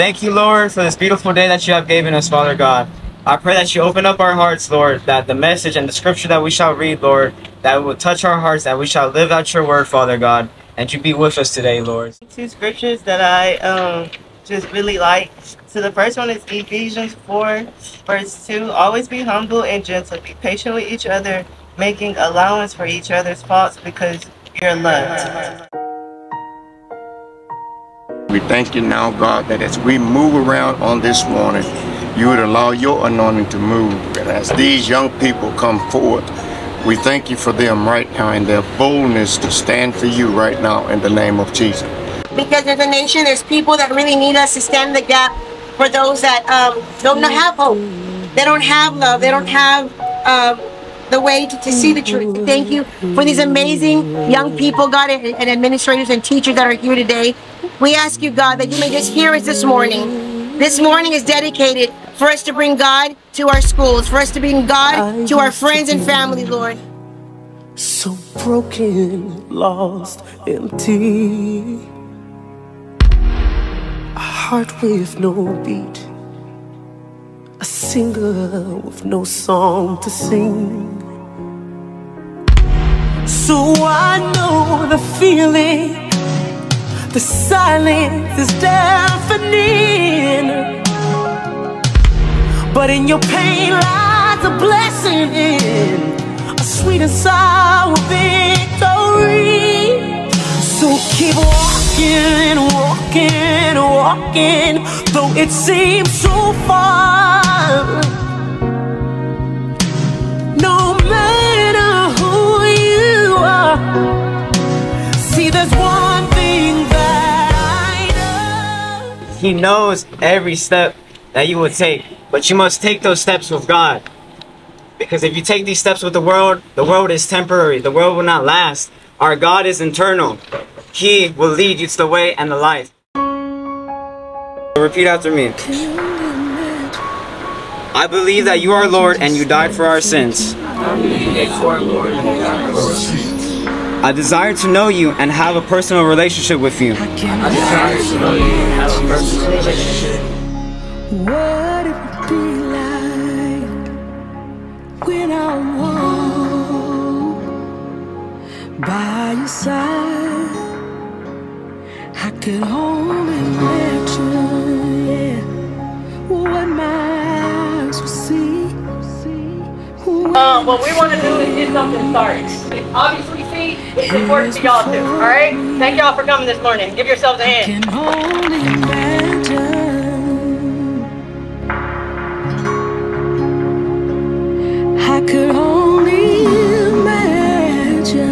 Thank you, Lord, for this beautiful day that you have given us, Father God. I pray that you open up our hearts, Lord, that the message and the scripture that we shall read, Lord, that will touch our hearts, that we shall live out your word, Father God, and you be with us today, Lord. Two scriptures that I um just really like. So the first one is Ephesians 4, verse 2. Always be humble and gentle. Be patient with each other, making allowance for each other's faults because you're loved. We thank you now, God, that as we move around on this morning, you would allow your anointing to move. And as these young people come forth, we thank you for them right now and their boldness to stand for you right now in the name of Jesus. because as a nation, there's people that really need us to stand the gap for those that um, don't have hope. They don't have love. They don't have um, the way to, to see the truth. Thank you for these amazing young people, God, and, and administrators and teachers that are here today. We ask you, God, that you may just hear us this morning. This morning is dedicated for us to bring God to our schools, for us to bring God to our friends and family, Lord. So broken, lost, empty. A heart with no beat. A singer with no song to sing. So I know the feeling. The silence is deafening. But in your pain lies a blessing in a sweet and sour victory. So keep walking, walking, walking, though it seems so far. He knows every step that you will take, but you must take those steps with God. Because if you take these steps with the world, the world is temporary. The world will not last. Our God is eternal. He will lead you to the way and the life. Repeat after me. I believe that you are Lord and you died for our sins. I desire to know you and have a personal relationship with you. What it would be like when I'm home by your side. I could only imagine, yeah, what my eyes will see. Uh, what we want to do is get something started. Obviously, it's important to y'all too. All right. Thank y'all for coming this morning. Give yourselves a hand. I could only imagine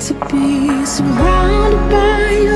to be surrounded by